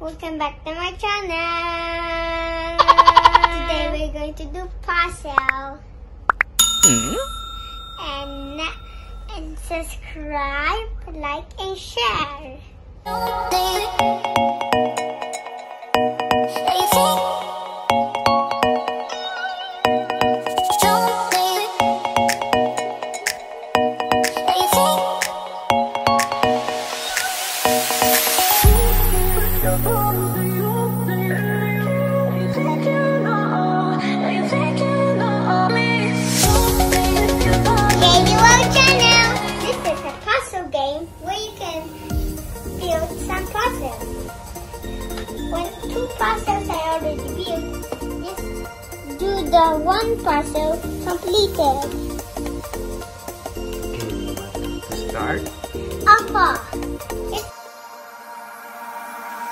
Welcome back to my channel. Today we're going to do puzzle. Hmm? And and subscribe, like, and share. When two puzzles are already built, just do the one puzzle completed. To start, Upper.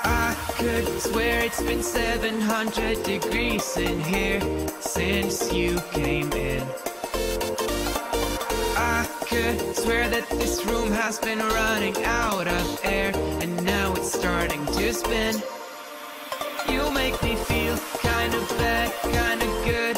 I could swear it's been 700 degrees in here since you came in. I could swear that this room has been running out of air and now it's starting to spin. Make me feel kind of bad, kind of good,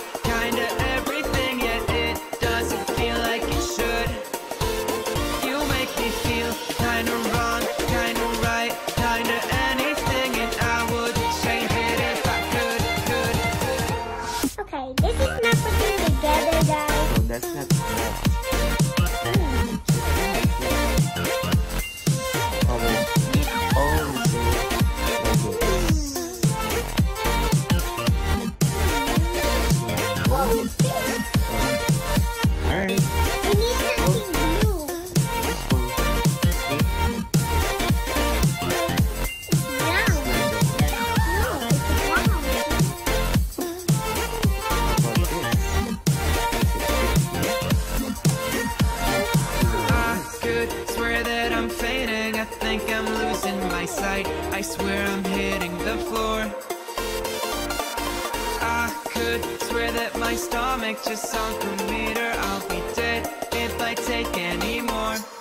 that my stomach just sunk a meter. I'll be dead if I take any more.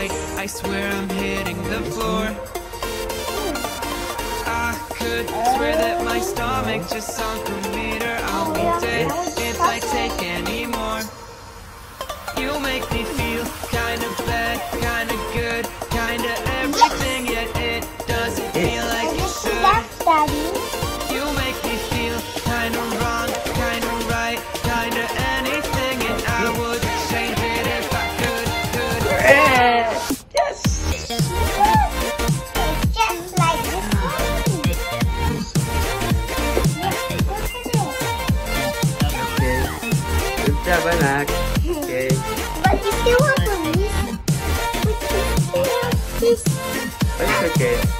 fight I swear I'm hitting the floor. I could swear that my stomach just sunk a meter. I'll be dead if I take job, anak. Okay. But you still have to leave. But you still have to... But it's okay.